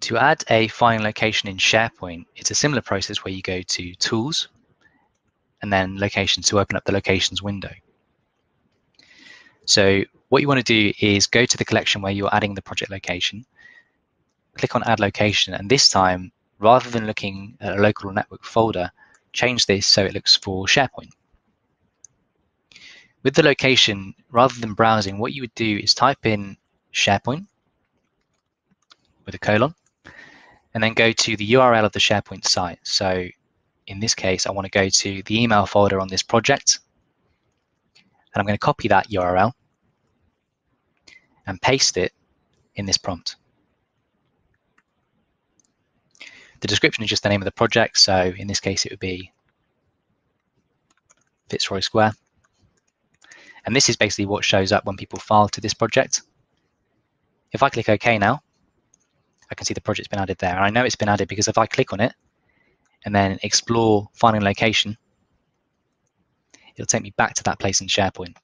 To add a filing location in SharePoint, it's a similar process where you go to Tools and then Locations to open up the Locations window. So what you want to do is go to the collection where you're adding the project location, click on Add Location, and this time, rather than looking at a local or network folder, change this so it looks for SharePoint. With the location, rather than browsing, what you would do is type in SharePoint with a colon, and then go to the URL of the SharePoint site. So in this case, I want to go to the email folder on this project, and I'm going to copy that URL and paste it in this prompt. The description is just the name of the project, so in this case it would be Fitzroy Square. And this is basically what shows up when people file to this project. If I click OK now, I can see the project's been added there. And I know it's been added because if I click on it and then explore filing location, it'll take me back to that place in SharePoint.